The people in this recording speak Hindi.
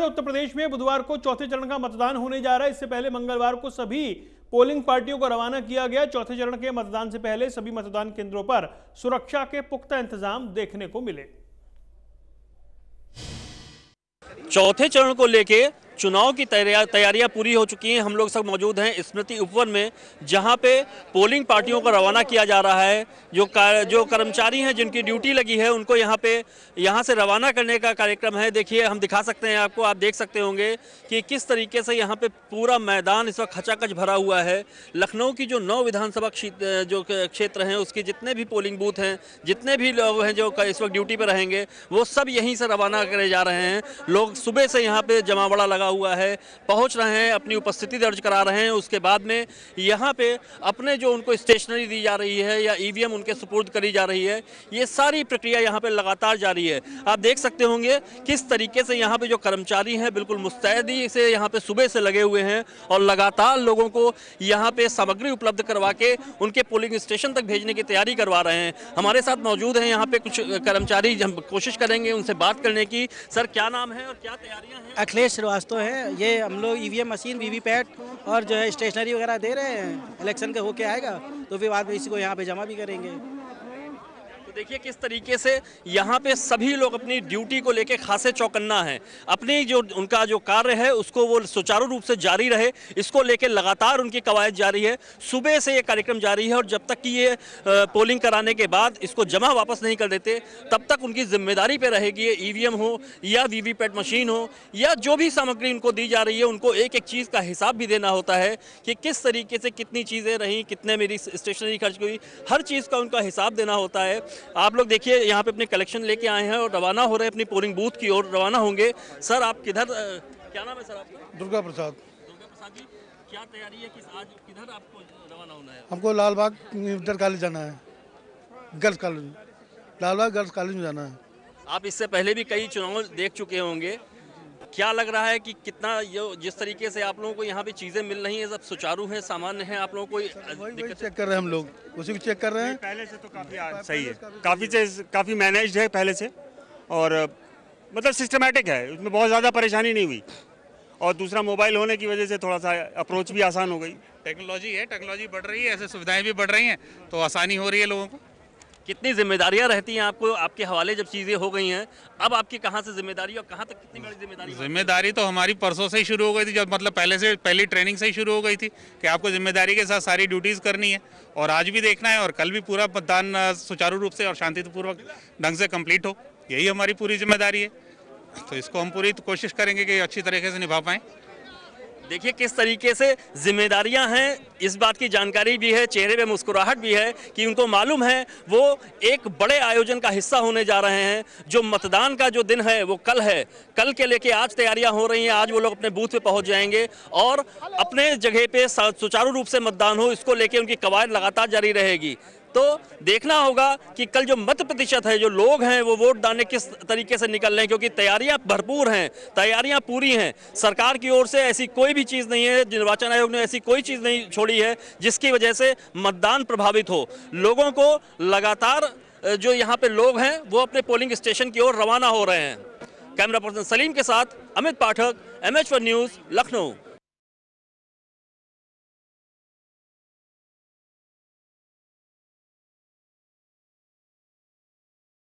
उत्तर प्रदेश में बुधवार को चौथे चरण का मतदान होने जा रहा है। इससे पहले मंगलवार को सभी पोलिंग पार्टियों को रवाना किया गया। चौथे चरण के मतदान से पहले सभी मतदान केंद्रों पर सुरक्षा के पुख्ता इंतज़ाम देखने को मिले। चौथे चरण को लेके चुनाव की तैयारियाँ पूरी हो चुकी हैं। हम लोग सब मौजूद हैं स्मृति उपवन में जहाँ पे पोलिंग पार्टियों को रवाना किया जा रहा है। जो कर, जो कर्मचारी हैं जिनकी ड्यूटी लगी है उनको यहाँ पे यहाँ से रवाना करने का कार्यक्रम है। देखिए हम दिखा सकते हैं आपको आप देख सकते होंगे कि किस तरीके से यहाँ पे पूरा मैदान इस वक्त खचाखच भरा हुआ है। लखनऊ की जो नौ विधानसभा जो क्षेत्र हैं उसके जितने भी पोलिंग बूथ हैं जितने भी लोग हैं जो इस वक्त ड्यूटी पर रहेंगे वो सब यहीं से रवाना करे जा रहे हैं। लोग सुबह से यहाँ पर जमावड़ा लगा लगा हुआ है। पहुँच रहे हैं, अपनी उपस्थिति दर्ज करा रहे हैं। उसके बाद में यहाँ पे अपने जो उनको स्टेशनरी दी जा रही है या ईवीएम उनके सुपुर्द करी जा रही है, ये सारी प्रक्रिया यहाँ पे लगातार जारी है। आप देख सकते होंगे किस तरीके से यहाँ पे जो कर्मचारी हैं, बिल्कुल मुस्तैदी से यहाँ पे सुबह से लगे हुए हैं और लगातार लोगों को यहाँ पे सामग्री उपलब्ध करवा के उनके पोलिंग स्टेशन तक भेजने की तैयारी करवा रहे हैं। हमारे साथ मौजूद हैं यहाँ पे कुछ कर्मचारी हम कोशिश करेंगे उनसे बात करने की। सर, क्या नाम है और क्या तैयारियाँ हैं? अखिलेश श्रीवास्तव। तो है, ये हम लोग ईवीएम मशीन वीवीपैट और जो है स्टेशनरी वगैरह दे रहे हैं इलेक्शन का होके आएगा तो फिर बाद में इसी को यहाँ पे जमा भी करेंगे। देखिए किस तरीके से यहाँ पे सभी लोग अपनी ड्यूटी को लेके खासे चौकन्ना है। अपनी जो, उनका जो कार्य है, उसको वो सुचारू रूप से जारी रहे। इसको लेके लगातार उनकी कवायद जारी है। सुबह से ये कार्यक्रम जारी है और जब तक कि ये पोलिंग कराने के बाद इसको जमा वापस नहीं कर देते, तब तक उनकी ज़िम्मेदारी पे रहेगी ई हो या वीवीपैट मशीन हो या जो भी सामग्री उनको दी जा रही है, उनको एक एक चीज़ का हिसाब भी देना होता है कि किस तरीके से कितनी चीज़ें रहीं, कितने मेरी स्टेशनरी खर्च हुई। हर चीज़ का उनका हिसाब देना होता है। आप लोग देखिए यहाँ पे अपने कलेक्शन लेके आए हैं और रवाना हो रहे हैं अपनी पोलिंग बूथ की ओर। रवाना होंगे। सर आप किधर क्या नाम है सर आपका? दुर्गा प्रसाद। दुर्गा प्रसाद जी क्या तैयारी है किस आज किधर आपको रवाना होना है? हमको लालबाग इंटर कॉलेज जाना है। Girls college. Lalbagh girls college में जाना है। आप इससे पहले भी कई चुनाव देख चुके होंगे। क्या लग रहा है कि कितना ये जिस तरीके से आप लोगों को यहाँ पे चीज़ें मिल रही हैं सब सुचारू हैं सामान्य हैं आप लोगों को चेक कर रहे हैं हम लोग। उसी को चेक कर रहे हैं। पहले से तो काफ़ी सही है। काफ़ी से काफ़ी मैनेज है पहले से। और मतलब सिस्टमेटिक है। उसमें बहुत ज़्यादा परेशानी नहीं हुई। और दूसरा मोबाइल होने की वजह से थोड़ा सा अप्रोच भी आसान हो गई। टेक्नोलॉजी है टेक्नोलॉजी बढ़ रही है ऐसे सुविधाएँ भी बढ़ रही हैं तो आसानी हो रही है लोगों को। कितनी जिम्मेदारियाँ रहती हैं आपको, आपके हवाले जब चीज़ें हो गई हैं, अब आपकी कहाँ से ज़िम्मेदारी और कहाँ तक कितनी बड़ी ज़िम्मेदारी ज़िम्मेदारी तो हमारी परसों से ही शुरू हो गई थी, जब मतलब पहले से, पहली ट्रेनिंग से ही शुरू हो गई थी कि आपको ज़िम्मेदारी के साथ सारी ड्यूटीज़ करनी है और आज भी देखना है और कल भी पूरा मतदान सुचारू रूप से और शांतिपूर्वक ढंग से कंप्लीट हो। यही हमारी पूरी ज़िम्मेदारी है। तो इसको हम पूरी कोशिश करेंगे कि अच्छी तरीके से निभा पाएँ। देखिए, किस तरीके से जिम्मेदारियाँ हैं, इस बात की जानकारी भी है, चेहरे पे मुस्कुराहट भी है कि उनको मालूम है, वो एक बड़े आयोजन का हिस्सा होने जा रहे हैं। जो मतदान का जो दिन है, वो कल है। कल के लेके आज तैयारियाँ हो रही हैं, आज वो लोग अपने बूथ पे पहुँच जाएँगे और अपने जगह पे सुचारू रूप से मतदान हो, इसको लेके उनकी कवायद लगातार जारी रहेगी। तो देखना होगा कि कल जो मत प्रतिशत है, जो लोग हैं, वो वोट डालने किस तरीके से निकल रहे हैं, क्योंकि तैयारियाँ भरपूर हैं, तैयारियाँ पूरी हैं। सरकार की ओर से ऐसी कोई भी चीज़ नहीं है, निर्वाचन आयोग ने ऐसी कोई चीज़ नहीं छोड़ी है, जिसकी वजह से मतदान प्रभावित हो। लोगों को लगातार जो यहाँ पे लोग हैं, वो अपने पोलिंग स्टेशन की ओर रवाना हो रहे हैं। कैमरा पर्सन सलीम के साथ अमित पाठक एम न्यूज़, लखनऊ।